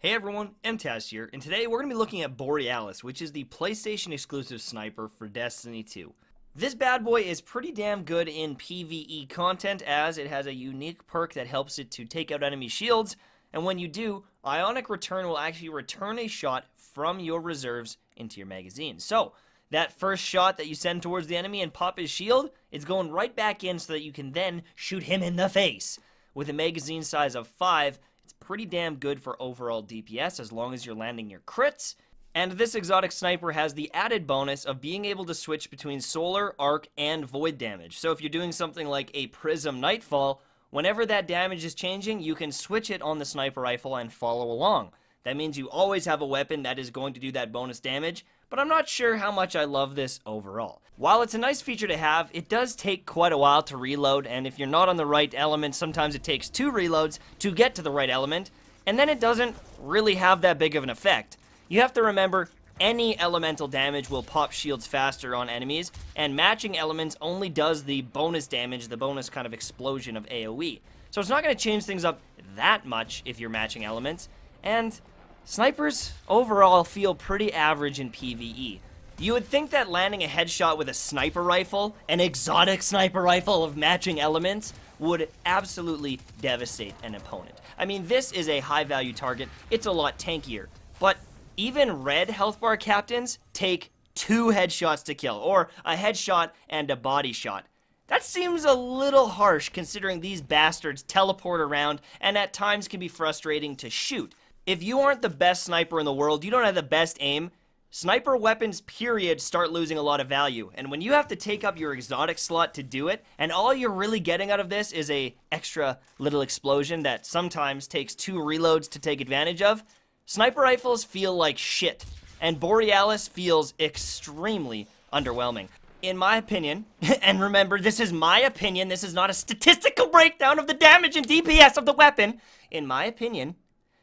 Hey everyone, MTashed here, and today we're going to be looking at Borealis, which is the PlayStation exclusive sniper for Destiny 2. This bad boy is pretty damn good in PvE content as it has a unique perk that helps it to take out enemy shields, and when you do, Ionic Return will actually return a shot from your reserves into your magazine. So, that first shot that you send towards the enemy and pop his shield, it's going right back in so that you can then shoot him in the face. With a magazine size of 5, pretty damn good for overall DPS as long as you're landing your crits. And this exotic sniper has the added bonus of being able to switch between solar, arc, and void damage. So if you're doing something like a Prism Nightfall, whenever that damage is changing, you can switch it on the sniper rifle and follow along. That means you always have a weapon that is going to do that bonus damage, but I'm not sure how much I love this overall. While it's a nice feature to have, it does take quite a while to reload, and if you're not on the right element, sometimes it takes two reloads to get to the right element, and then it doesn't really have that big of an effect. You have to remember, any elemental damage will pop shields faster on enemies, and matching elements only does the bonus damage, the bonus kind of explosion of AoE. So it's not going to change things up that much if you're matching elements, and snipers overall feel pretty average in PvE. You would think that landing a headshot with a sniper rifle, an exotic sniper rifle of matching elements, would absolutely devastate an opponent. I mean, this is a high value target, it's a lot tankier, but even red health bar captains take two headshots to kill, or a headshot and a body shot. That seems a little harsh considering these bastards teleport around and at times can be frustrating to shoot. If you aren't the best sniper in the world, you don't have the best aim, Sniper weapons, period, start losing a lot of value. And when you have to take up your exotic slot to do it, and all you're really getting out of this is a extra little explosion that sometimes takes two reloads to take advantage of, sniper rifles feel like shit. And Borealis feels extremely underwhelming. In my opinion, and remember, this is my opinion, this is not a statistical breakdown of the damage and DPS of the weapon. In my opinion,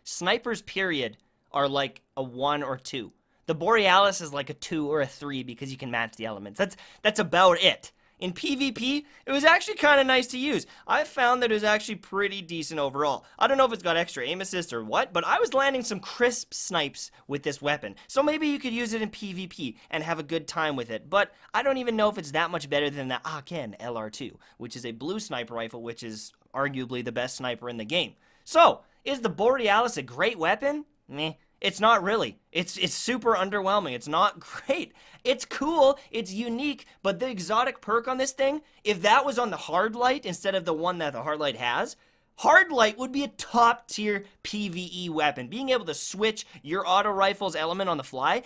snipers, period, are like a one or two. The Borealis is like a 2 or a 3 because you can match the elements. That's, that's about it. In PvP, it was actually kind of nice to use. I found that it was actually pretty decent overall. I don't know if it's got extra aim assist or what, but I was landing some crisp snipes with this weapon. So maybe you could use it in PvP and have a good time with it. But I don't even know if it's that much better than the Aachen LR2, which is a blue sniper rifle, which is arguably the best sniper in the game. So, is the Borealis a great weapon? Meh. It's not really. It's it's super underwhelming. It's not great. It's cool. It's unique. But the exotic perk on this thing, if that was on the hard light instead of the one that the hard light has, hard light would be a top tier PvE weapon. Being able to switch your auto rifle's element on the fly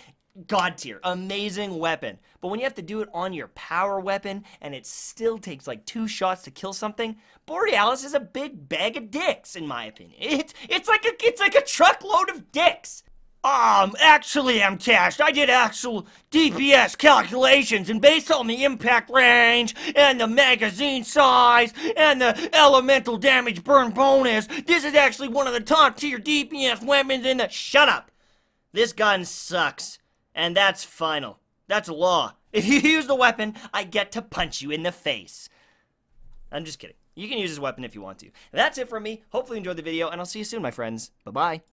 god tier, amazing weapon. But when you have to do it on your power weapon and it still takes like two shots to kill something, Borealis is a big bag of dicks, in my opinion. It's it's like a it's like a truckload of dicks. Um, actually, MTashed. I did actual DPS calculations, and based on the impact range, and the magazine size, and the elemental damage burn bonus, this is actually one of the top tier DPS weapons in the- Shut up! This gun sucks. And that's final. That's law. If you use the weapon, I get to punch you in the face. I'm just kidding. You can use this weapon if you want to. That's it from me. Hopefully you enjoyed the video, and I'll see you soon, my friends. Bye-bye.